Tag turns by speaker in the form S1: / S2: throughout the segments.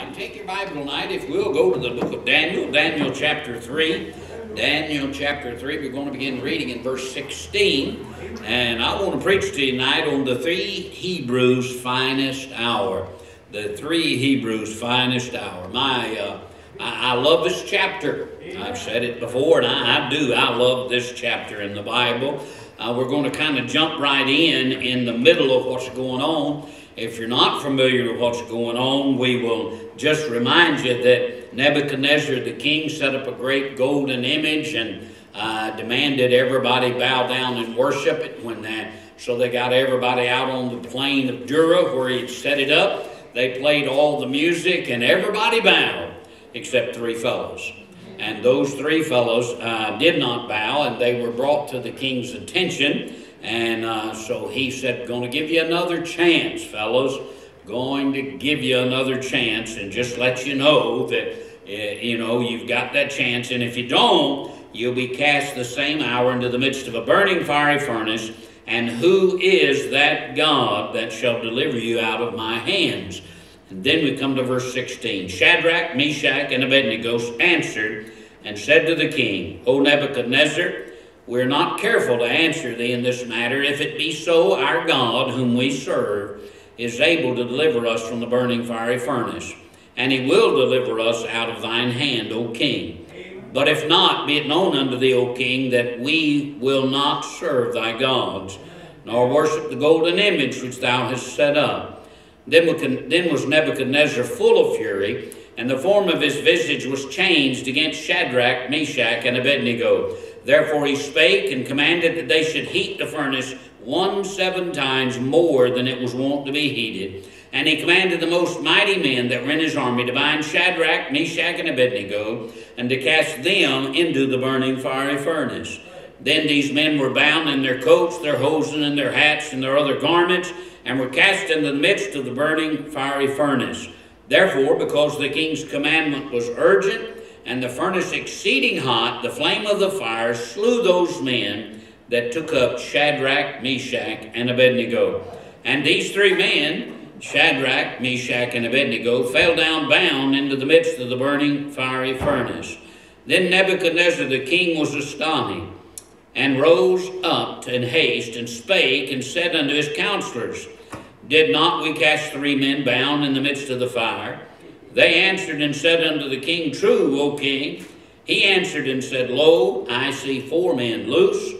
S1: Take your Bible tonight, if we'll go to the book of Daniel, Daniel chapter 3. Daniel chapter 3, we're going to begin reading in verse 16. And I want to preach to you tonight on the three Hebrews' finest hour. The three Hebrews' finest hour. My, uh, I, I, love this chapter. I've said it before, and I, I do. I love this chapter in the Bible. Uh, we're going to kind of jump right in in the middle of what's going on. If you're not familiar with what's going on, we will just remind you that Nebuchadnezzar the king set up a great golden image and uh, demanded everybody bow down and worship it. When that, so they got everybody out on the plain of Dura where he had set it up. They played all the music and everybody bowed except three fellows. And those three fellows uh, did not bow, and they were brought to the king's attention. And uh, so he said, Going to give you another chance, fellows. Going to give you another chance and just let you know that, uh, you know, you've got that chance. And if you don't, you'll be cast the same hour into the midst of a burning fiery furnace. And who is that God that shall deliver you out of my hands? And then we come to verse 16. Shadrach, Meshach, and Abednego answered and said to the king, O Nebuchadnezzar, we're not careful to answer thee in this matter. If it be so, our God, whom we serve, is able to deliver us from the burning fiery furnace, and he will deliver us out of thine hand, O king. But if not, be it known unto thee, O king, that we will not serve thy gods, nor worship the golden image which thou hast set up. Then was Nebuchadnezzar full of fury, and the form of his visage was changed against Shadrach, Meshach, and Abednego. Therefore he spake and commanded that they should heat the furnace one seven times more than it was wont to be heated. And he commanded the most mighty men that were in his army to bind Shadrach, Meshach, and Abednego, and to cast them into the burning fiery furnace. Then these men were bound in their coats, their hosen, and their hats, and their other garments, and were cast into the midst of the burning fiery furnace. Therefore, because the king's commandment was urgent, and the furnace exceeding hot, the flame of the fire slew those men that took up Shadrach, Meshach, and Abednego. And these three men, Shadrach, Meshach, and Abednego, fell down bound into the midst of the burning fiery furnace. Then Nebuchadnezzar the king was astonished, and rose up in haste, and spake, and said unto his counselors, Did not we cast three men bound in the midst of the fire? They answered and said unto the king, True, O king. He answered and said, Lo, I see four men loose,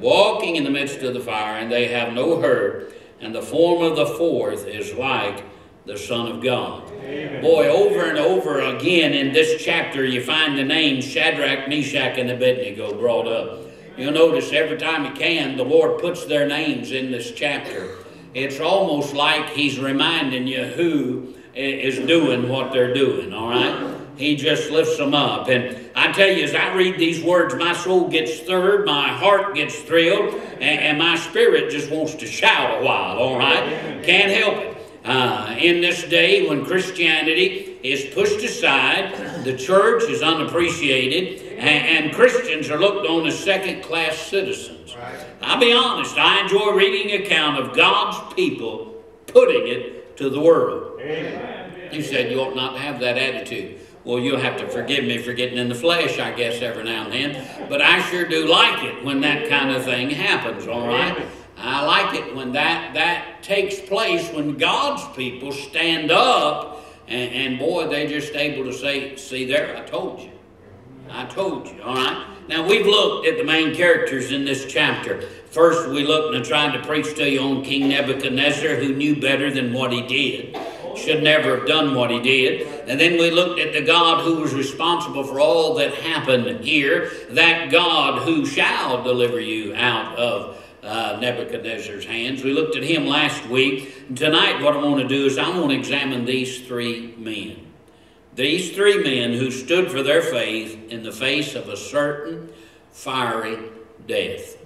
S1: walking in the midst of the fire, and they have no hurt, and the form of the fourth is like the Son of God. Amen. Boy, over and over again in this chapter, you find the names Shadrach, Meshach, and Abednego brought up. You'll notice every time he can, the Lord puts their names in this chapter. It's almost like he's reminding you who is doing what they're doing, all right? He just lifts them up. And I tell you, as I read these words, my soul gets stirred, my heart gets thrilled, and, and my spirit just wants to shout a while, all right? Can't help it. Uh, in this day when Christianity is pushed aside, the church is unappreciated, and, and Christians are looked on as second class citizens. I'll be honest, I enjoy reading account of God's people putting it to the world. Amen. He said you ought not to have that attitude. Well, you'll have to forgive me for getting in the flesh, I guess, every now and then. But I sure do like it when that kind of thing happens, all right? I like it when that, that takes place, when God's people stand up and, and boy, they're just able to say, see there, I told you. I told you, all right? Now, we've looked at the main characters in this chapter. First, we looked and tried to preach to you on King Nebuchadnezzar, who knew better than what he did. Should never have done what he did. And then we looked at the God who was responsible for all that happened here, that God who shall deliver you out of uh, Nebuchadnezzar's hands. We looked at him last week. Tonight, what I want to do is I want to examine these three men. These three men who stood for their faith in the face of a certain fiery death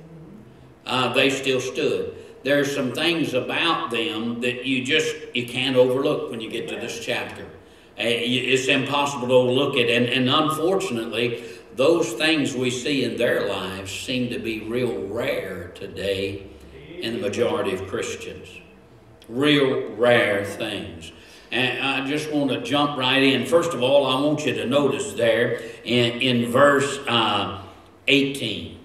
S1: uh, they still stood. There's some things about them that you just you can't overlook when you get to this chapter. Uh, it's impossible to overlook it, and, and unfortunately, those things we see in their lives seem to be real rare today in the majority of Christians. Real rare things. And I just want to jump right in. First of all, I want you to notice there in, in verse uh, 18.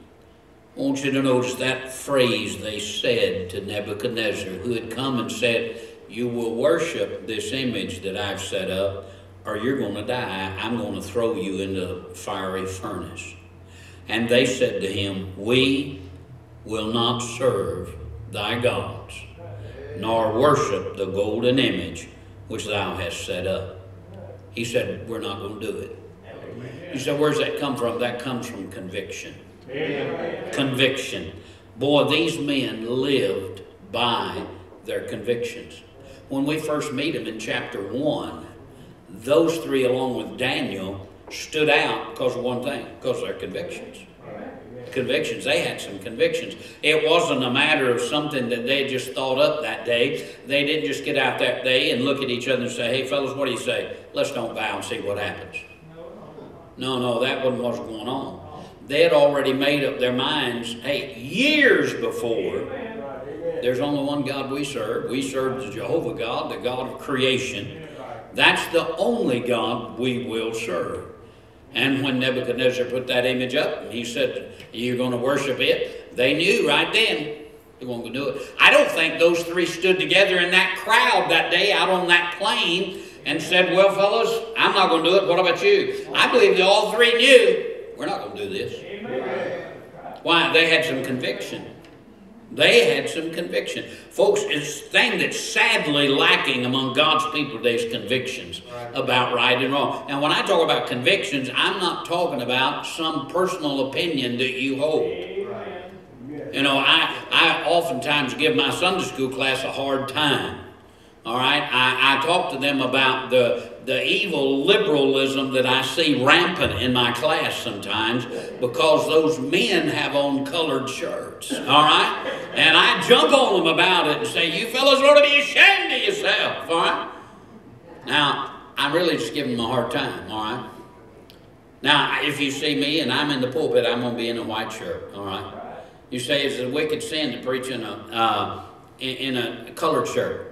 S1: I want you to notice that phrase they said to Nebuchadnezzar, who had come and said, You will worship this image that I've set up, or you're going to die. I'm going to throw you into the fiery furnace. And they said to him, We will not serve thy gods, nor worship the golden image which thou hast set up. He said, We're not going to do it. He said, Where's that come from? That comes from conviction. Amen. Conviction. Boy, these men lived by their convictions. When we first meet them in chapter 1, those three, along with Daniel, stood out because of one thing because of their convictions convictions. They had some convictions. It wasn't a matter of something that they just thought up that day. They didn't just get out that day and look at each other and say, hey, fellas, what do you say? Let's don't bow and see what happens. No, no, that wasn't what's going on. They had already made up their minds, hey, years before, there's only one God we serve. We serve the Jehovah God, the God of creation. That's the only God we will serve. And when Nebuchadnezzar put that image up, and he said, You're going to worship it, they knew right then they weren't going to do it. I don't think those three stood together in that crowd that day out on that plain and said, Well, fellows, I'm not going to do it. What about you? I believe they all three knew we're not going to do this. Amen. Why? They had some conviction. They had some conviction. Folks, it's thing that's sadly lacking among God's people today is convictions right. about right and wrong. Now, when I talk about convictions, I'm not talking about some personal opinion that you hold. Right. You know, I, I oftentimes give my Sunday school class a hard time. All right? I, I talk to them about the the evil liberalism that I see rampant in my class sometimes because those men have on colored shirts, all right? And I jump on them about it and say, you fellows ought to be ashamed of yourself, all right? Now, I'm really just giving them a hard time, all right? Now, if you see me and I'm in the pulpit, I'm going to be in a white shirt, all right? You say it's a wicked sin to preach in a, uh, in, in a colored shirt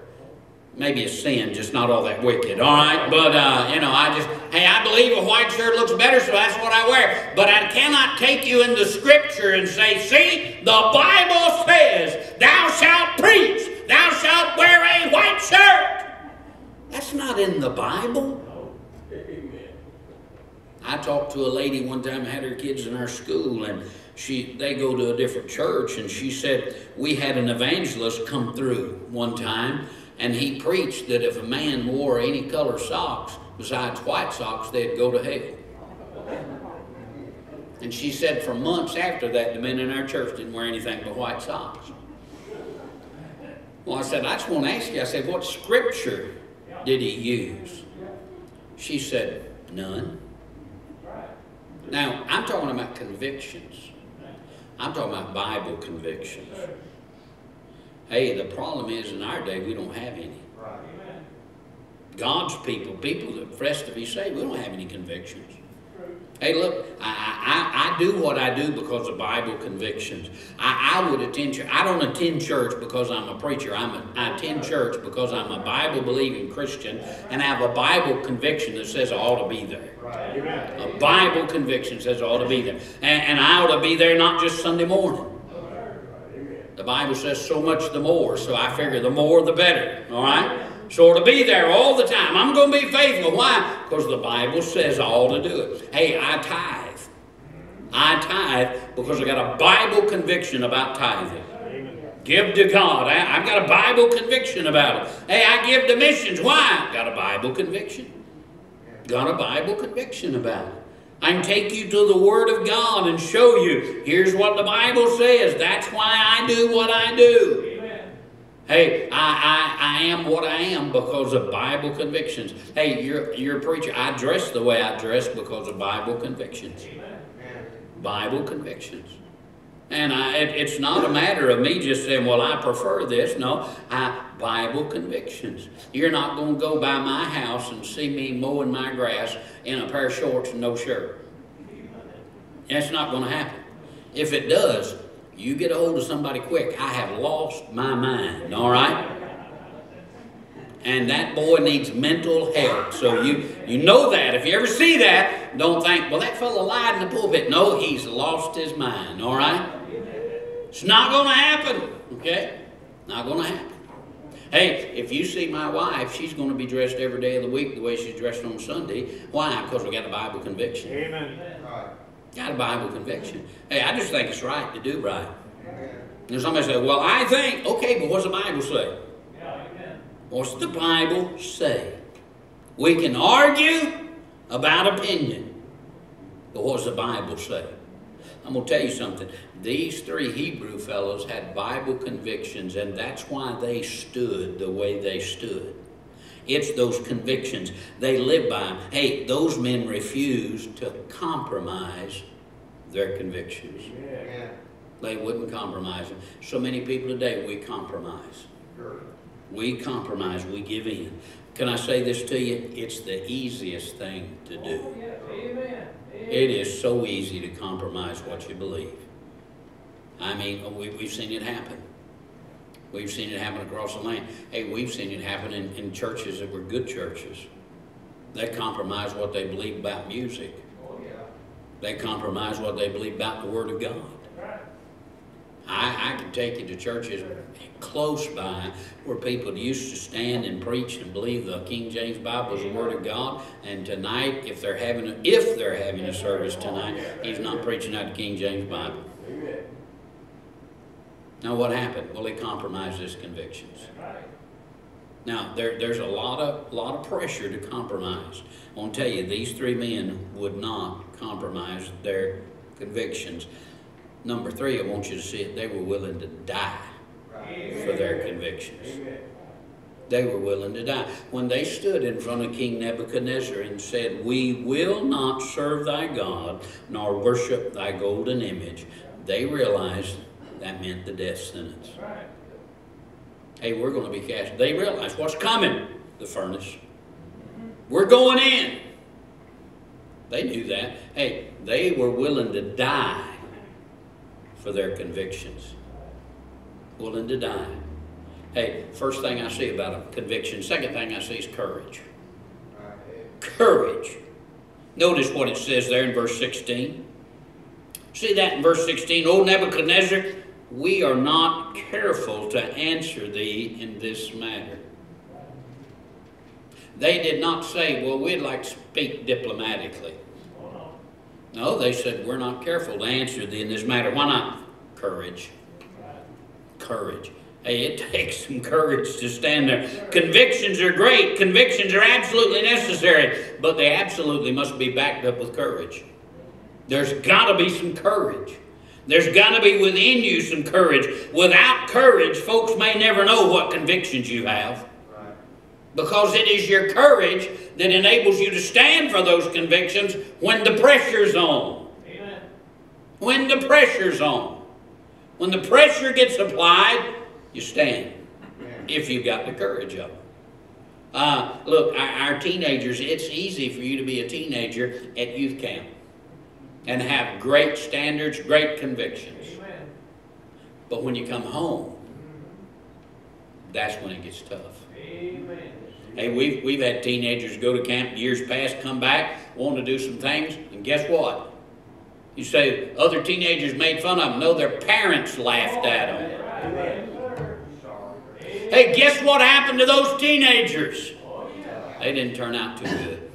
S1: maybe a sin, just not all that wicked, all right? But, uh, you know, I just, hey, I believe a white shirt looks better, so that's what I wear. But I cannot take you into Scripture and say, see, the Bible says, thou shalt preach, thou shalt wear a white shirt. That's not in the Bible. I talked to a lady one time, had her kids in our school, and she they go to a different church, and she said, we had an evangelist come through one time, and he preached that if a man wore any color socks besides white socks, they'd go to hell. And she said for months after that, the men in our church didn't wear anything but white socks. Well, I said, I just want to ask you, I said, what scripture did he use? She said, none. Now, I'm talking about convictions. I'm talking about Bible convictions. Hey, the problem is in our day we don't have any. God's people, people that profess to be saved, we don't have any convictions. Hey, look, I, I, I do what I do because of Bible convictions. I, I would attend church. I don't attend church because I'm a preacher. I'm a, I attend church because I'm a Bible believing Christian and I have a Bible conviction that says I ought to be there. Right. A Bible conviction says I ought to be there. And, and I ought to be there not just Sunday morning. The Bible says so much the more, so I figure the more the better. All right? So to be there all the time. I'm going to be faithful. Why? Because the Bible says ought to do it. Hey, I tithe. I tithe because I got a Bible conviction about tithing. Give to God. I, have got a Bible conviction about it. Hey, I give to missions. Why? Got a Bible conviction. Got a Bible conviction about it. I can take you to the Word of God and show you, here's what the Bible says. That's why I do what I do. Amen. Hey, I, I, I am what I am because of Bible convictions. Hey, you're, you're a preacher. I dress the way I dress because of Bible convictions. Amen. Bible convictions. And I, it, it's not a matter of me just saying, well, I prefer this. No, I, Bible convictions. You're not going to go by my house and see me mowing my grass in a pair of shorts and no shirt. That's not going to happen. If it does, you get a hold of somebody quick. I have lost my mind, all right? and that boy needs mental help. So you you know that. If you ever see that, don't think, well, that fellow lied in the pulpit. No, he's lost his mind. All right. It's not going to happen. Okay, not going to happen. Hey, if you see my wife, she's going to be dressed every day of the week the way she's dressed on Sunday. Why? Because we got a Bible conviction.
S2: Amen.
S1: Got a Bible conviction. Hey, I just think it's right to do right. And somebody say, well, I think, okay, but what's the Bible say? Yeah, What's the Bible say? We can argue about opinion, but what's the Bible say? I'm going to tell you something. These three Hebrew fellows had Bible convictions, and that's why they stood the way they stood. It's those convictions they live by. Hey, those men refused to compromise their convictions. Yeah. They wouldn't compromise them. So many people today, we compromise. Sure. We compromise, we give in. Can I say this to you? It's the easiest thing to do. Oh, it is so easy to compromise what you believe. I mean, we, we've seen it happen. We've seen it happen across the land. Hey, we've seen it happen in, in churches that were good churches. They compromise what they believe about music. Oh, yeah. They compromise what they believe about the Word of God. Right. I, I can take you to churches close by where people used to stand and preach and believe the King James Bible is the Word of God. And tonight, if they're having a, if they're having a service tonight, he's not preaching out the King James Bible. Now, what happened? Well, he compromised his convictions. Now, there, there's a lot of, lot of pressure to compromise. I want to tell you, these three men would not compromise their convictions. Number three, I want you to see it, they were willing to die for their convictions. They were willing to die. When they stood in front of King Nebuchadnezzar and said, We will not serve thy God, nor worship thy golden image, they realized that meant the death sentence. Hey, we're going to be cast. They realize what's coming the furnace. We're going in. They knew that. Hey, they were willing to die for their convictions. Willing to die. Hey, first thing I see about a conviction, second thing I see is courage. Courage. Notice what it says there in verse 16. See that in verse 16? Old Nebuchadnezzar, we are not careful to answer thee in this matter. They did not say, well, we'd like to speak diplomatically. No, they said, we're not careful to answer thee in this matter. Why not? Courage. Courage. Hey, it takes some courage to stand there. Convictions are great. Convictions are absolutely necessary, but they absolutely must be backed up with courage. There's got to be some courage. There's got to be within you some courage. Without courage, folks may never know what convictions you have. Because it is your courage that enables you to stand for those convictions when the pressure's on. Amen. When the pressure's on. When the pressure gets applied, you stand. If you've got the courage of it. Uh, look, our, our teenagers, it's easy for you to be a teenager at youth camp and have great standards, great convictions. Amen. But when you come home, that's when it gets tough. Amen. Hey, we've, we've had teenagers go to camp years past, come back, want to do some things, and guess what? You say other teenagers made fun of them. No, their parents laughed at them. Amen. Hey, guess what happened to those teenagers? They didn't turn out too good.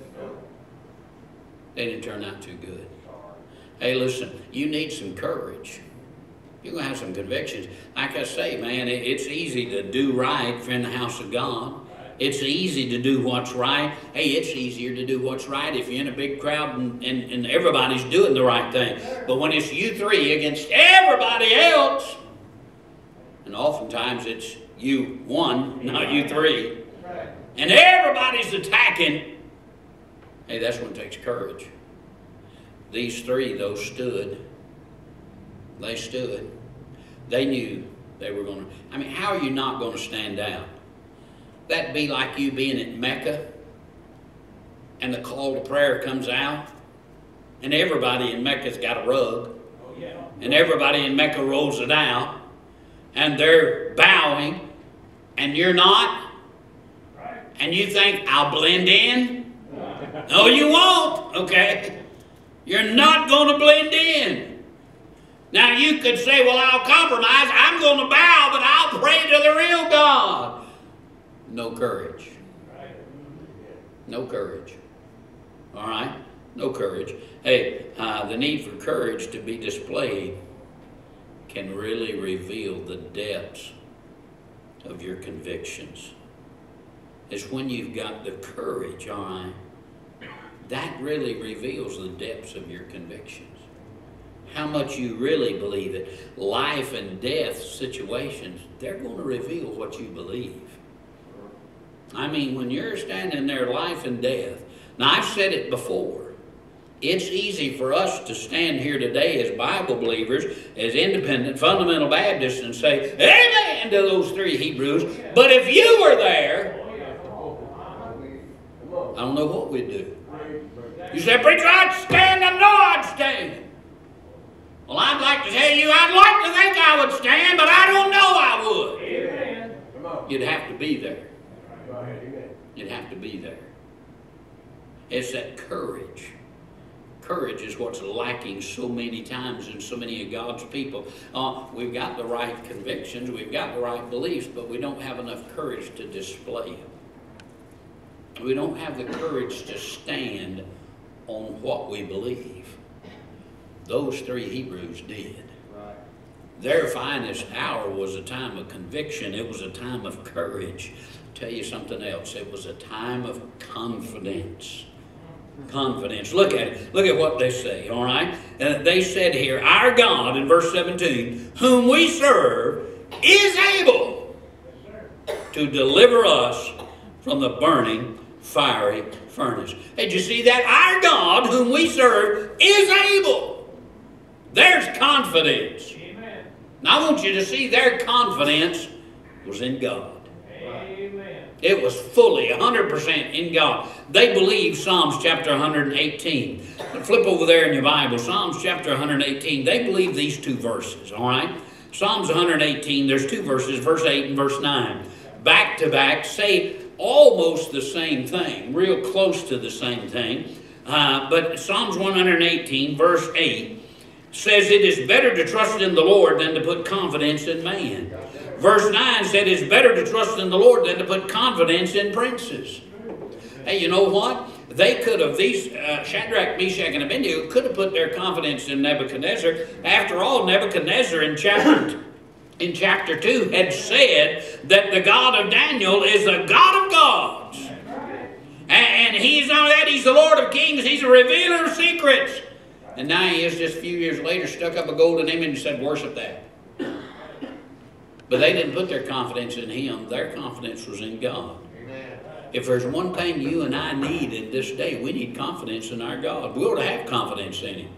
S1: They didn't turn out too good. Hey, listen, you need some courage. You're going to have some convictions. Like I say, man, it's easy to do right in the house of God. It's easy to do what's right. Hey, it's easier to do what's right if you're in a big crowd and, and, and everybody's doing the right thing. But when it's you three against everybody else, and oftentimes it's you one, not you three, and everybody's attacking, hey, that's when it takes courage. These three, though, stood. They stood. They knew they were going to. I mean, how are you not going to stand out? That'd be like you being at Mecca and the call to prayer comes out, and everybody in Mecca's got a rug, oh, and everybody in Mecca rolls it out, and they're bowing, and you're not. and you think, I'll blend in? No, you won't, okay? You're not going to blend in. Now, you could say, well, I'll compromise. I'm going to bow, but I'll pray to the real God. No courage. No courage. All right? No courage. Hey, uh, the need for courage to be displayed can really reveal the depths of your convictions. It's when you've got the courage, all right, that really reveals the depths of your convictions. How much you really believe it. Life and death situations, they're going to reveal what you believe. I mean, when you're standing there, life and death. Now, I've said it before. It's easy for us to stand here today as Bible believers, as independent fundamental Baptists, and say, Amen to those three Hebrews. But if you were there, I don't know what we'd do. You say, Preacher, I'd stand. I know I'd stand. Well, I'd like to tell you, I'd like to think I would stand, but I don't know I would. Amen. You'd have to be there. Amen. You'd have to be there. It's that courage. Courage is what's lacking so many times in so many of God's people. Uh, we've got the right convictions, we've got the right beliefs, but we don't have enough courage to display it. We don't have the courage to stand on what we believe. Those three Hebrews did. Their finest hour was a time of conviction. It was a time of courage. Tell you something else. It was a time of confidence. Confidence. Look at it. Look at what they say, all right? Uh, they said here, Our God, in verse 17, whom we serve, is able to deliver us from the burning, fiery furnace. Hey, did you see that? Our God, whom we serve, is able. There's confidence. Amen. Now I want you to see their confidence was in God. Amen. It was fully 100% in God. They believe Psalms chapter 118. Flip over there in your Bible, Psalms chapter 118. They believe these two verses, all right? Psalms 118, there's two verses, verse 8 and verse 9. Back to back, say almost the same thing, real close to the same thing. Uh, but Psalms 118, verse 8, says it is better to trust in the Lord than to put confidence in man. Verse 9 said it's better to trust in the Lord than to put confidence in princes. Hey, you know what? They could have, these uh, Shadrach, Meshach, and Abednego could have put their confidence in Nebuchadnezzar. After all, Nebuchadnezzar in chapter in chapter 2 had said that the God of Daniel is the God of gods. And, he's not that, he's the Lord of kings, he's a revealer of secrets. And now he is just a few years later stuck up a golden image and said, worship that. But they didn't put their confidence in him, their confidence was in God. If there's one thing you and I need in this day, we need confidence in our God. We ought to have confidence in him.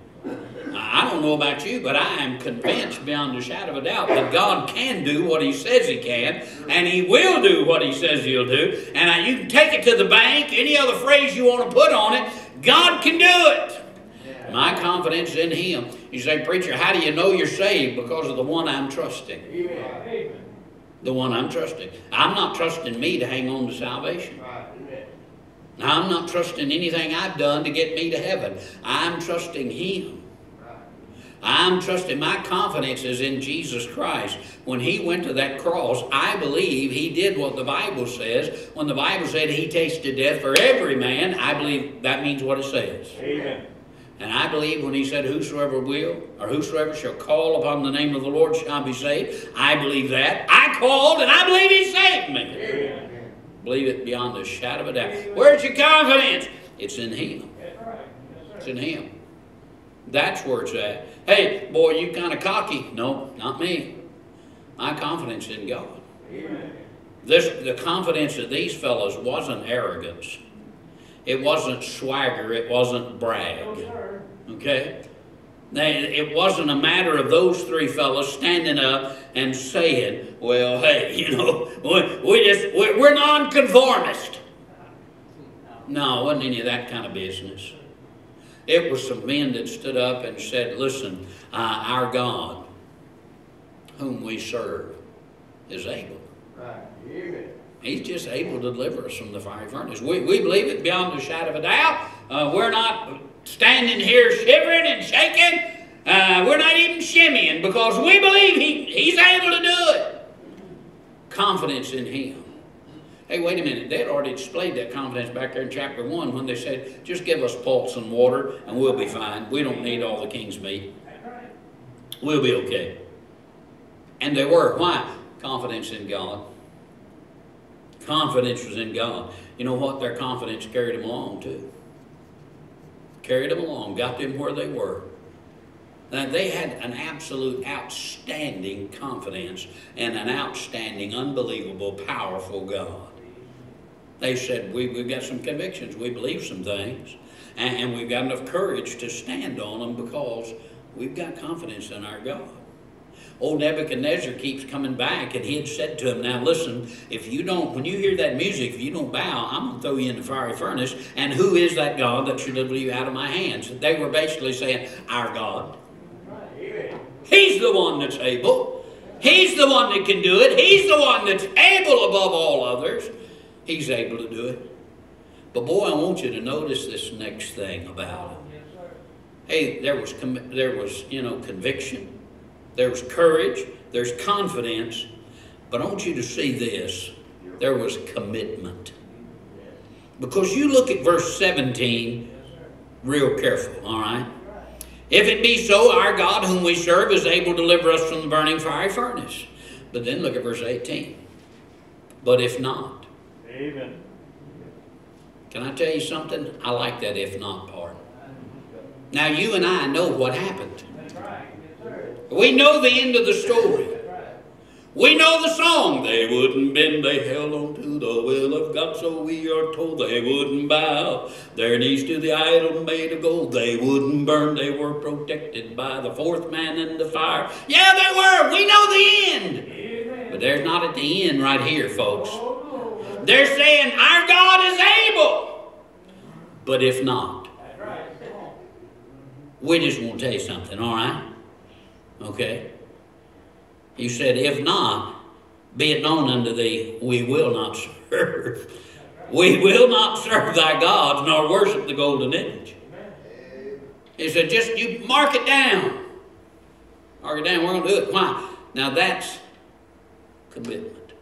S1: I don't know about you, but I am convinced beyond a shadow of a doubt that God can do what He says He can, and He will do what He says He'll do. And you can take it to the bank, any other phrase you want to put on it, God can do it. My confidence is in Him. You say, Preacher, how do you know you're saved? Because of the one I'm trusting. The one I'm trusting. I'm not trusting me to hang on to salvation. Now, I'm not trusting anything I've done to get me to heaven. I'm trusting Him. I'm trusting my confidence is in Jesus Christ. When He went to that cross, I believe He did what the Bible says. When the Bible said He tasted death for every man, I believe that means what it says. Amen. And I believe when he said, Whosoever will, or whosoever shall call upon the name of the Lord shall be saved, I believe that. I called and I believe he saved me. Amen. Believe it beyond a shadow of a doubt. Where's your confidence? It's in Him. It's in Him. That's where it's at. Hey, boy, you kind of cocky. No, not me. My confidence in God. This, the confidence of these fellows wasn't arrogance. It wasn't swagger. It wasn't brag. Okay? It wasn't a matter of those three fellows standing up and saying, well, hey, you know, we, we just, we're nonconformist. No, it wasn't any of that kind of business. It was some men that stood up and said, listen, uh, our God, whom we serve, is able. He's just able to deliver us from the fiery furnace. We, we believe it beyond a shadow of a doubt. Uh, we're not standing here shivering and shaking. Uh, we're not even shimmying because we believe he, He's able to do it. Confidence in Him. Hey, wait a minute. They had already displayed that confidence back there in chapter 1 when they said, just give us pulse and water and we'll be fine. We don't need all the king's meat. We'll be okay. And they were. Why? Confidence in God. Confidence was in God. You know what? Their confidence carried them along too. Carried them along, got them where they were. Now, they had an absolute outstanding confidence and an outstanding, unbelievable, powerful God. They said, we, We've got some convictions, we believe some things, and, and we've got enough courage to stand on them because we've got confidence in our God. Old Nebuchadnezzar keeps coming back, and he had said to him, Now listen, if you don't, when you hear that music, if you don't bow, I'm going to throw you in the fiery furnace. And who is that God that should deliver you out of my hands? They were basically saying, Our God. He's the one that's able. He's the one that can do it. He's the one that's able above all others. He's able to do it. But boy, I want you to notice this next thing about him. Hey, there was there was you know conviction, there was courage, there's confidence, but I want you to see this. There was commitment. Because you look at verse 17 real careful, all right? If it be so, our God, whom we serve, is able to deliver us from the burning fiery furnace. But then look at verse 18. But if not.
S2: Amen.
S1: Can I tell you something? I like that if not part. Now, you and I know what happened. We know the end of the story. We know the song. They wouldn't bend, they held on to the will of God, so we are told they wouldn't bow their knees to the idol made of gold. They wouldn't burn, they were protected by the fourth man in the fire. Yeah, they were. We know the end. But they're not at the end right here, folks. They're saying, Our God is able. But if not, we just want to tell you something, all right? Okay? He said, If not, be it known unto thee, we will not serve. We will not serve thy gods nor worship the golden image. He said, just you mark it down. Mark it down. We're going to do it. Why? Now that's commitment.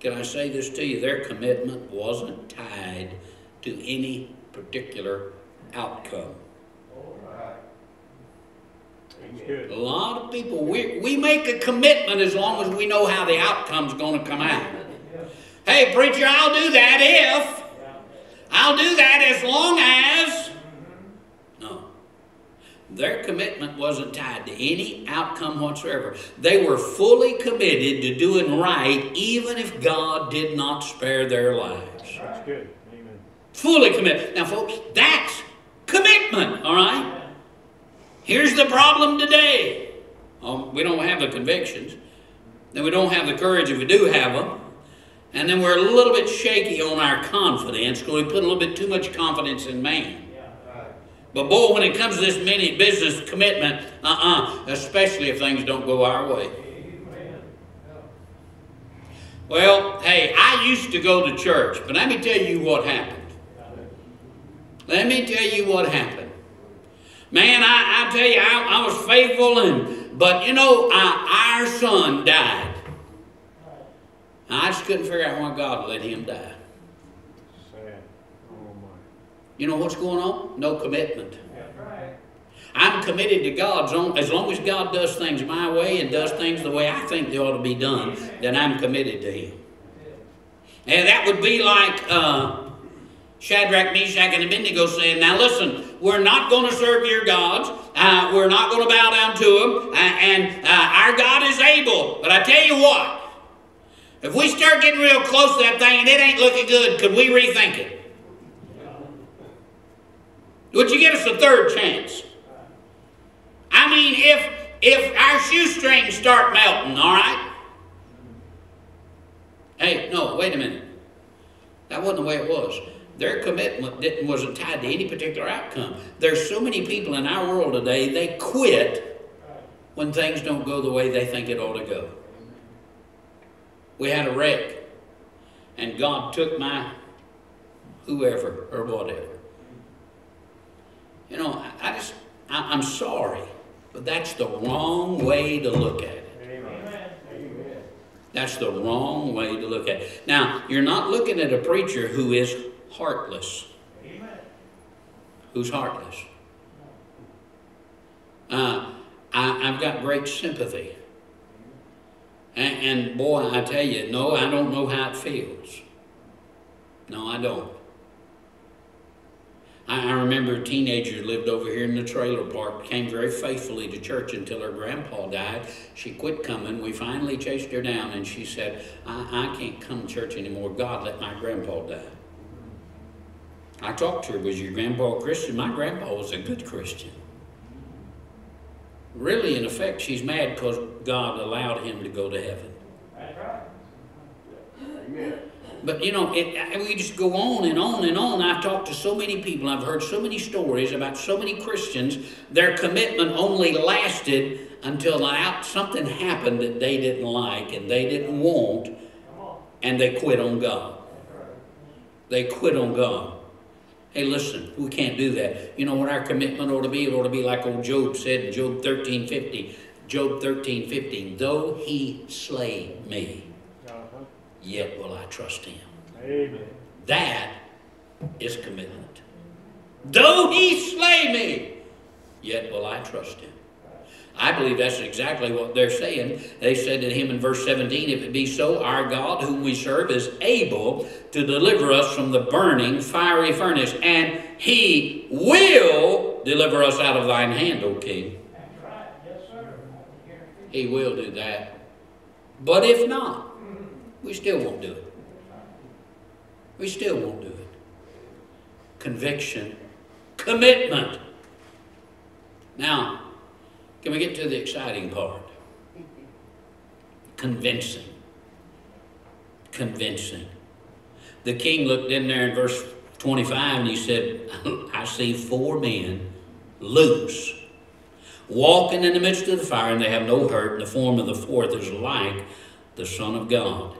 S1: Can I say this to you? Their commitment wasn't tied to any particular outcome. A lot of people, we, we make a commitment as long as we know how the outcome's going to come out. Hey, preacher, I'll do that if. I'll do that as long as. No. Their commitment wasn't tied to any outcome whatsoever. They were fully committed to doing right, even if God did not spare their lives.
S2: That's good. Amen.
S1: Fully committed. Now, folks, that's commitment, all right? Here's the problem today. Um, we don't have the convictions. Then we don't have the courage if we do have them. And then we're a little bit shaky on our confidence because we put a little bit too much confidence in man. But boy, when it comes to this many business commitment, uh-uh, especially if things don't go our way. Well, hey, I used to go to church, but let me tell you what happened. Let me tell you what happened. Man, I, I tell you, I, I was faithful, and but you know, I, our son died. I just couldn't figure out why God let him die.
S2: Sad.
S1: You know what's going on? No commitment. I'm committed to God. As long as God does things my way and does things the way I think they ought to be done, then I'm committed to Him. And that would be like uh, Shadrach, Meshach, and Abednego saying, Now listen, we're not going to serve your gods. Uh, we're not going to bow down to them. Uh, and uh, our God is able. But I tell you what, if we start getting real close to that thing and it ain't looking good, could we rethink it? Would you give us a third chance? I mean, if if our shoestrings start melting, all right? Hey, no, wait a minute. That wasn't the way it was. Their commitment didn't, wasn't tied to any particular outcome. There's so many people in our world today, they quit when things don't go the way they think it ought to go. We had a wreck and God took my whoever or whatever. You know, I, just, I, I'm sorry, but that's the wrong way to look at it. That's the wrong way to look at it. Now, you're not looking at a preacher who is heartless. Who's heartless. Uh, I, I've got great sympathy. And, and boy, I tell you, no, I don't know how it feels. No, I don't. I, I remember a teenager lived over here in the trailer park, came very faithfully to church until her grandpa died. She quit coming. We finally chased her down, and she said, I, I can't come to church anymore. God let my grandpa die. I talked to her, was your grandpa a Christian? My grandpa was a good Christian. Really, in effect, she's mad because God allowed him to go to heaven. But you know, it, we just go on and on and on. I've talked to so many people, I've heard so many stories about so many Christians. Their commitment only lasted until out, something happened that they didn't like and they didn't want, and they quit on God. They quit on God. Hey, listen, we can't do that. You know what our commitment ought to be? It ought to be like old Job said in Job 13 50. Job 13 15. Though he slay me,
S2: Uh-huh.
S1: yet will I trust him.
S2: Amen.
S1: That is commitment. Though he slay me, yet will I trust him. I believe that's exactly what they're saying. They said to him in verse 17, If it be so, our God, whom we serve, is able to deliver us from the burning fiery furnace, and he will deliver us out of thine hand, O king. Yes, sir. He will do that. But if not, we still won't do it. We still won't do it. Conviction, commitment. Now, can we get to the exciting part? Convincing. Convincing. The king looked in there in verse 25 and he said, I see four men loose, walking in the midst of the fire, and they have no hurt, and the form of the fourth is like the Son of God.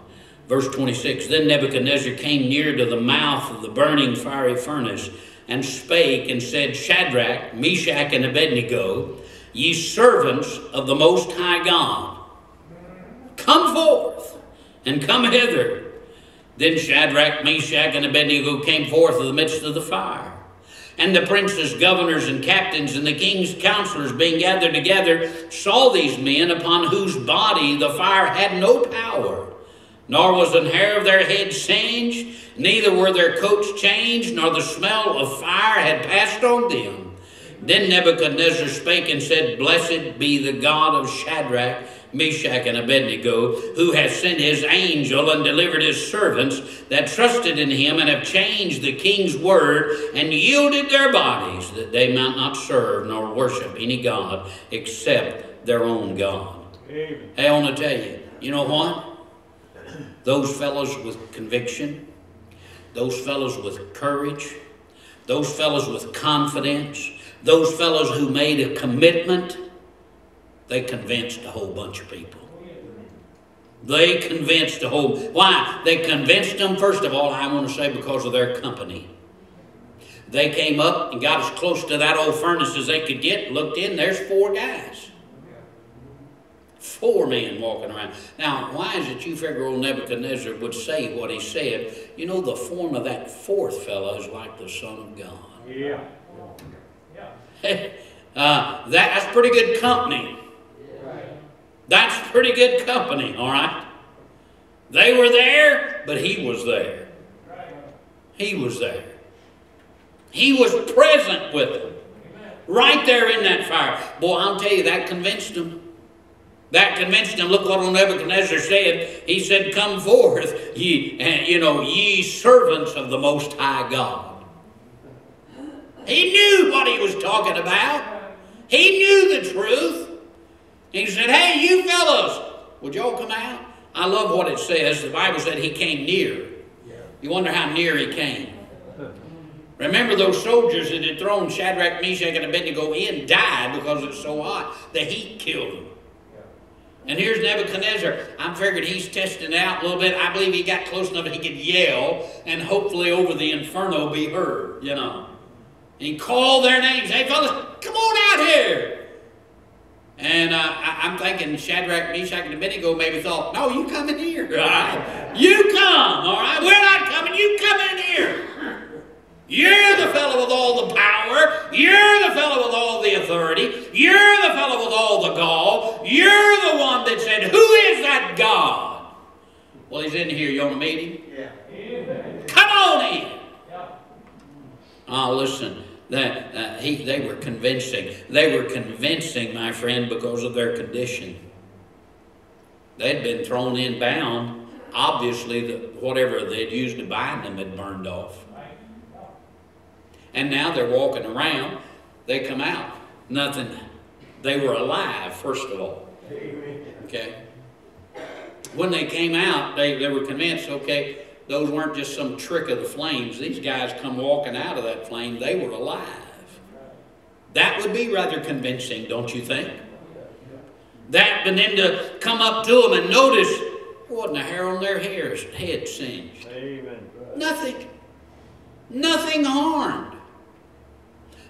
S1: Verse 26 Then Nebuchadnezzar came near to the mouth of the burning fiery furnace and spake and said, Shadrach, Meshach, and Abednego, ye servants of the Most High God, come forth and come hither. Then Shadrach, Meshach, and Abednego came forth of the midst of the fire. And the princes, governors, and captains, and the king's counselors, being gathered together, saw these men upon whose body the fire had no power, nor was an hair of their head singed, neither were their coats changed, nor the smell of fire had passed on them. Then Nebuchadnezzar spake and said, Blessed be the God of Shadrach, Meshach, and Abednego, who hath sent his angel and delivered his servants that trusted in him and have changed the king's word and yielded their bodies that they might not serve nor worship any God except their own God.
S2: Amen.
S1: Hey, I want to tell you, you know what? Those fellows with conviction, those fellows with courage, those fellows with confidence, those fellows who made a commitment, they convinced a whole bunch of people. They convinced a whole. Why? They convinced them, first of all, I want to say, because of their company. They came up and got as close to that old furnace as they could get, looked in, there's four guys. Four men walking around. Now, why is it you figure old Nebuchadnezzar would say what he said? You know, the form of that fourth fellow is like the Son of God.
S2: Yeah.
S1: uh, that's pretty good company. That's pretty good company, all right? They were there, but he was there. He was there. He was present with them. Right there in that fire. Boy, I'll tell you, that convinced them. That convinced them. Look what Nebuchadnezzar said. He said, Come forth, ye, uh, you know, ye servants of the Most High God. He knew what he was talking about. He knew the truth. He said, Hey, you fellows, would y'all come out? I love what it says. The Bible said he came near. You wonder how near he came. Remember those soldiers that had thrown Shadrach, Meshach, and Abednego in died because it was so hot. The heat killed them. And here's Nebuchadnezzar. I'm figuring he's testing out a little bit. I believe he got close enough that he could yell and hopefully over the inferno be heard, you know. And call their names. Hey, fellas, come on out here. And uh, I, am thinking Shadrach, Meshach, and Abednego maybe thought, no, you come in here. All right? You come, all right? We're not coming. You come in here. You're the fellow with all the power. You're the fellow with all the authority. You're the fellow with all the gall. You're the one that said, Who is that God? Well, he's in here. You want to meet him? Yeah. Come on in. Oh, listen. That uh, he, they were convincing. They were convincing, my friend, because of their condition. They'd been thrown in bound. Obviously, the, whatever they'd used to bind them had burned off. And now they're walking around. They come out. Nothing. They were alive, first of all. Okay? When they came out, they, they were convinced, okay, those weren't just some trick of the flames. These guys come walking out of that flame, they were alive. That would be rather convincing, don't you think? That, and then to come up to them and notice, wasn't a hair on their hairs, head singed.
S2: Amen.
S1: Nothing. Nothing harmed.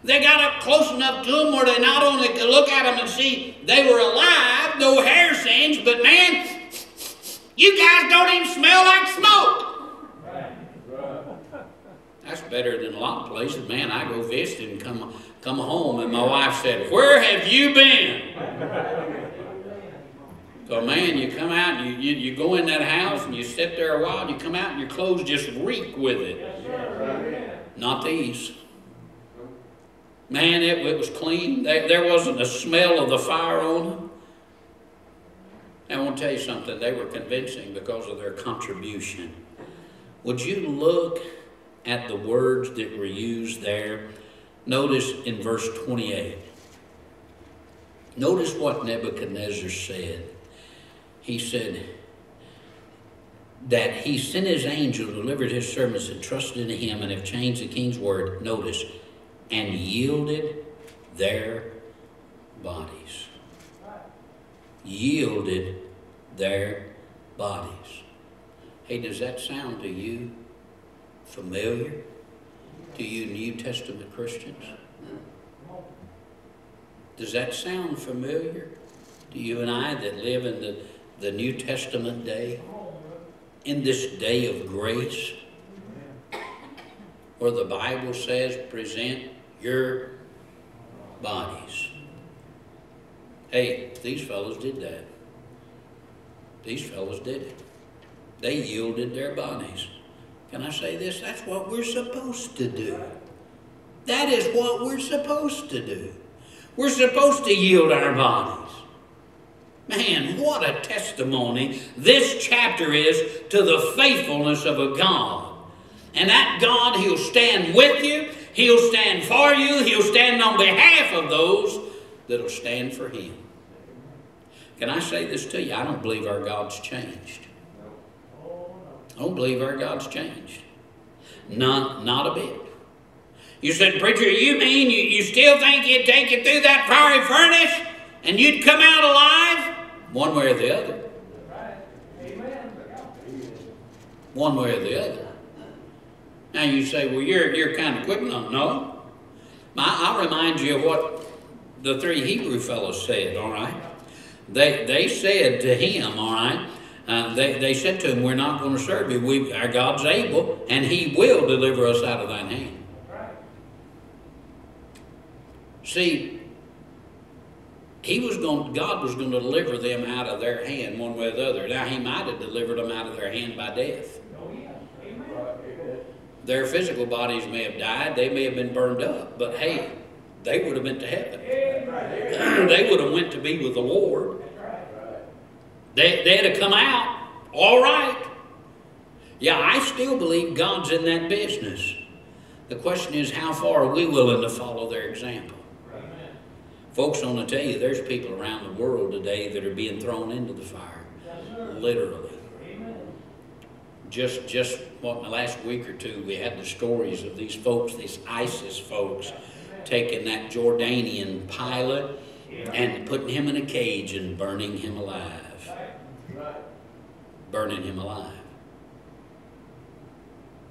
S1: They got up close enough to them where they not only could look at them and see they were alive, no hair singed, but man, you guys don't even smell like smoke. That's better than a lot of places. Man, I go visit and come, come home, and my wife said, Where have you been? So, man, you come out, and you, you, you go in that house, and you sit there a while, and you come out, and your clothes just reek with it. Not these. Man, it, it was clean. There, there wasn't a smell of the fire on them. And I want to tell you something, they were convincing because of their contribution. Would you look at the words that were used there. Notice in verse 28. Notice what Nebuchadnezzar said. He said that he sent his angel, delivered his servants, and trusted in him, and have changed the king's word. Notice, and yielded their bodies. Yielded their bodies. Hey, does that sound to you familiar to you New Testament Christians? Does that sound familiar to you and I that live in the, the New Testament day? In this day of grace? Where the Bible says, present your bodies. Hey, these fellows did that. These fellows did it. They yielded their bodies. Can I say this? That's what we're supposed to do. That is what we're supposed to do. We're supposed to yield our bodies. Man, what a testimony this chapter is to the faithfulness of a God. And that God, He'll stand with you, He'll stand for you, He'll stand on behalf of those that'll stand for Him. Can I say this to you? I don't believe our God's changed. I don't believe our God's changed. Not, not a bit. You said, Preacher, you mean you, you still think he'd take you through that fiery furnace and you'd come out alive? One way or the other. One way or the other. Now you say, well, you're, you're kind of quick. No, no. I'll remind you of what the three Hebrew fellows said, all right? They, they said to him, all right, uh, they, they said to him, We're not going to serve you. We, our God's able, and He will deliver us out of thine hand. See, he was going, God was going to deliver them out of their hand one way or the other. Now, He might have delivered them out of their hand by death. Their physical bodies may have died, they may have been burned up, but hey, they would have been to heaven. they would have went to be with the Lord. They, they'd have come out all right. Yeah, I still believe God's in that business. The question is, how far are we willing to follow their example? Amen. Folks, I want to tell you, there's people around the world today that are being thrown into the fire. Literally. Amen. Just, just what the last week or two, we had the stories of these folks, these ISIS folks, taking that Jordanian pilot and putting him in a cage and burning him alive. Burning him alive.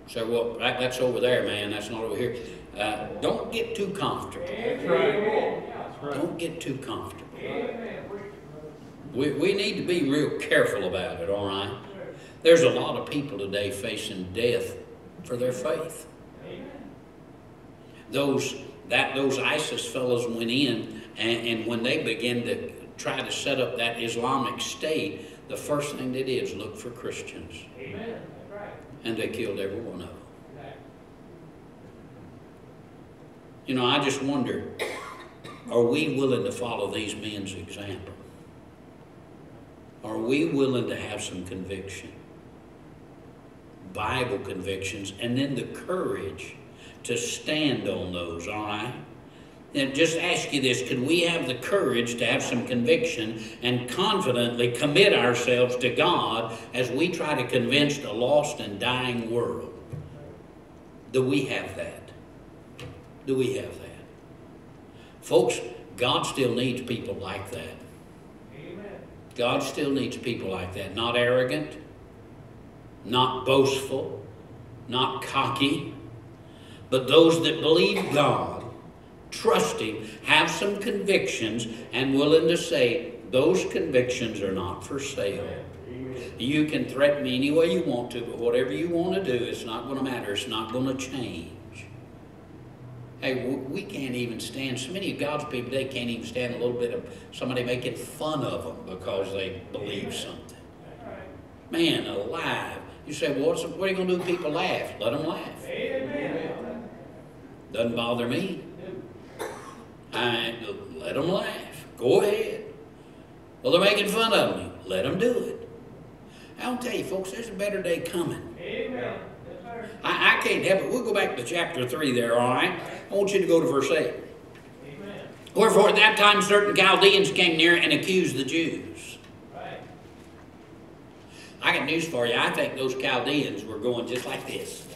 S1: So, well, that, that's over there, man. That's not over here. Uh, don't get too comfortable.
S2: Right.
S1: Don't get too comfortable. We, we need to be real careful about it, all right? There's a lot of people today facing death for their faith. Those that those ISIS fellows went in, and, and when they began to try to set up that Islamic State, the first thing they did is look for Christians,
S2: Amen.
S1: and they killed every one of them. You know, I just wonder, are we willing to follow these men's example? Are we willing to have some conviction? Bible convictions, and then the courage to stand on those, all right? And just ask you this could we have the courage to have some conviction and confidently commit ourselves to God as we try to convince a lost and dying world? Do we have that? Do we have that? Folks, God still needs people like that. Amen. God still needs people like that. Not arrogant, not boastful, not cocky, but those that believe God, trust Him, have some convictions, and willing to say, those convictions are not for sale. You can threaten me any way you want to, but whatever you want to do, it's not going to matter. It's not going to change. Hey, we can't even stand, so many of God's people today can't even stand a little bit of somebody making fun of them because they believe something. Man, alive. You say, well, what's, what are you going to do if people laugh? Let them laugh. Doesn't bother me. I, let them laugh. Go ahead. Well, they're making fun of me. Let them do it. I'll tell you, folks, there's a better day coming. I, I can't help it. We'll go back to chapter 3 there, all right? I want you to go to verse 8. Wherefore, at that time, certain Chaldeans came near and accused the Jews. Right. I got news for you. I think those Chaldeans were going just like this.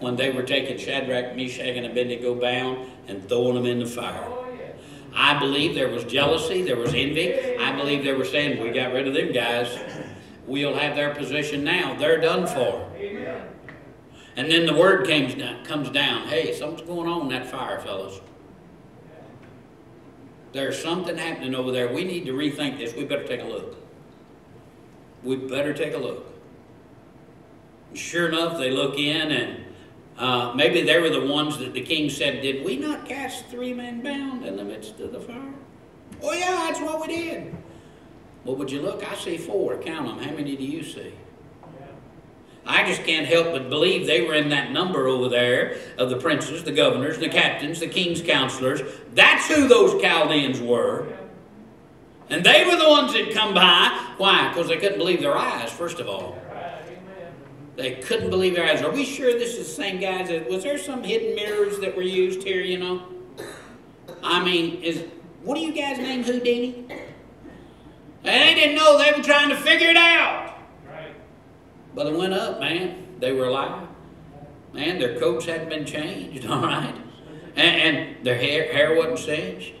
S1: When they were taking Shadrach, Meshach, and Abednego bound and throwing them in the fire. I believe there was jealousy, there was envy. I believe they were saying, We got rid of them guys. We'll have their position now. They're done for. And then the word comes down, comes down hey, something's going on in that fire, fellas. There's something happening over there. We need to rethink this. We better take a look. We better take a look. Sure enough, they look in, and uh, maybe they were the ones that the king said, Did we not cast three men bound in the midst of the fire? Oh, yeah, that's what we did. Well, would you look? I see four. Count them. How many do you see? I just can't help but believe they were in that number over there of the princes, the governors, the captains, the king's counselors. That's who those Chaldeans were. And they were the ones that come by. Why? Because they couldn't believe their eyes, first of all. They couldn't believe their eyes. Are we sure this is the same guys? Was there some hidden mirrors that were used here, you know? I mean, is what do you guys name Houdini? And they didn't know they were trying to figure it out. But it went up, man. They were alive. Man, their coats hadn't been changed, all right? And, and their hair, hair wasn't singed.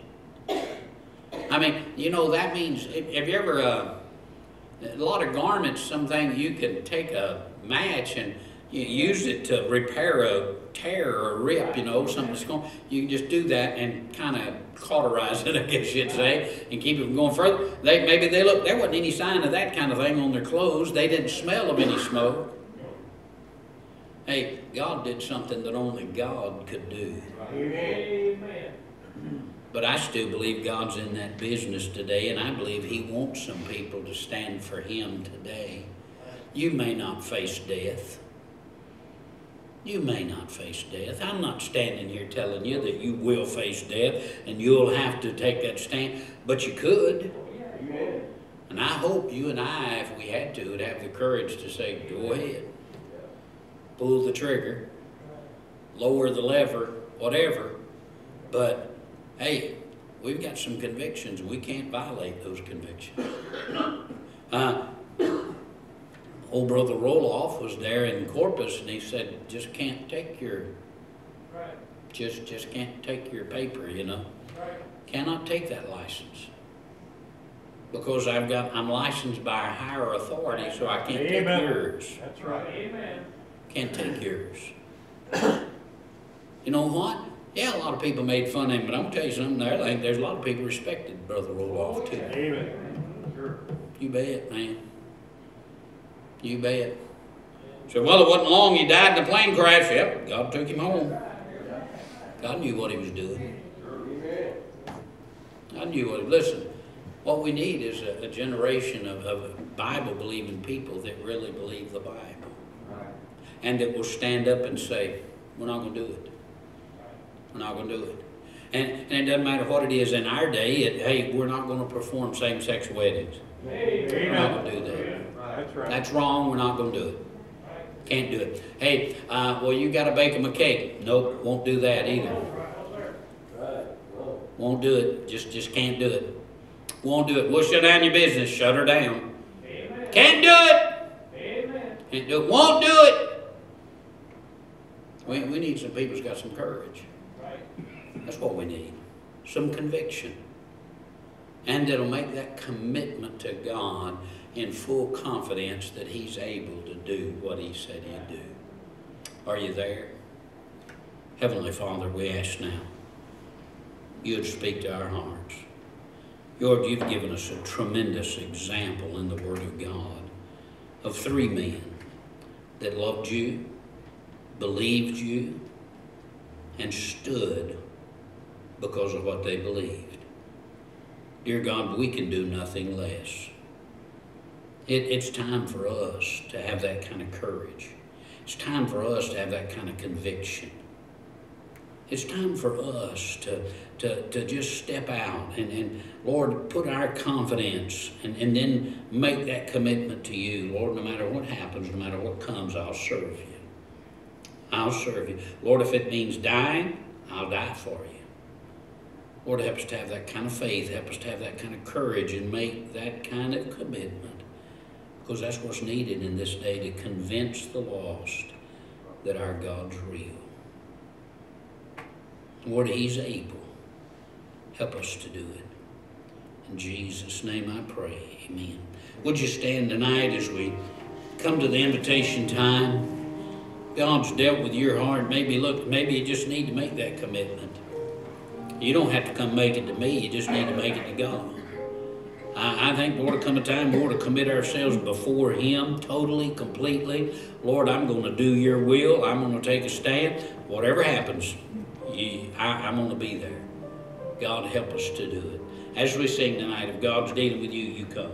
S1: I mean, you know, that means, have you ever, uh, a lot of garments, something you can take a match and you use it to repair a tear or rip, you know, something going, you can just do that and kind of cauterize it, I guess you'd say, and keep it from going further. They, maybe they look, there wasn't any sign of that kind of thing on their clothes. They didn't smell of any smoke. Hey, God did something that only God could do.
S2: Amen.
S1: But I still believe God's in that business today, and I believe He wants some people to stand for Him today. You may not face death. You may not face death. I'm not standing here telling you that you will face death and you'll have to take that stand, but you could. And I hope you and I, if we had to, would have the courage to say, go ahead, pull the trigger, lower the lever, whatever. But hey, we've got some convictions. We can't violate those convictions. Uh, old brother Roloff was there in Corpus, and he said, "Just can't take your right. just, just can't take your paper, you know. Right. Cannot take that license. Because I've got, I'm licensed by a higher authority, so I can't take yours.
S2: That's right. Amen.
S1: Can't take yours. You know what? Yeah, a lot of people made fun of him, but I'm gonna tell you something, there, like, there's a lot of people respected Brother Roloff too.
S2: Amen. Sure.
S1: You bet, man. You bet. So, well, it wasn't long he died in a plane crash. Yep, God took him home. God knew what he was doing. God knew what. Listen, what we need is a, a generation of, of Bible believing people that really believe the Bible and that will stand up and say, "We're not going to do it. We're not going to do it." And, and it doesn't matter what it is in our day. It, hey, we're not going to perform same-sex weddings. We're not going to do that.
S2: That's right.
S1: That's wrong. We're not going to do it. Can't do it. Hey, uh, well, you got to bake them a cake. Nope, won't do that either. Won't do it. Just, just can't do it. Won't do it. We'll shut down your business. Shut her down. Can't do it. Can't do it. Won't do it. We, we need some people who's got some courage. Right. That's what we need. Some conviction. And that'll make that commitment to God in full confidence that He's able to do what He said He'd do. Are you there? Heavenly Father, we ask now you'd speak to our hearts. Lord, you've given us a tremendous example in the Word of God of three men that loved you, believed you, and stood because of what they believed. Dear God, we can do nothing less. It, it's time for us to have that kind of courage. It's time for us to have that kind of conviction. It's time for us to, to, to just step out and, and, Lord, put our confidence and, and then make that commitment to you. Lord, no matter what happens, no matter what comes, I'll serve you. I'll serve you. Lord, if it means dying, I'll die for you. Lord, help us to have that kind of faith, help us to have that kind of courage and make that kind of commitment. Because that's what's needed in this day to convince the lost that our God's real. Lord, He's able. Help us to do it. In Jesus' name I pray. Amen. Would you stand tonight as we come to the invitation time? God's dealt with your heart. Maybe look, maybe you just need to make that commitment. You don't have to come make it to me, you just need to make it to God. I, I think there ought to come a time we ought to commit ourselves before Him totally, completely. Lord, I'm going to do your will. I'm going to take a stand. Whatever happens, I, I'm going to be there. God, help us to do it. As we sing tonight, if God's dealing with you, you come.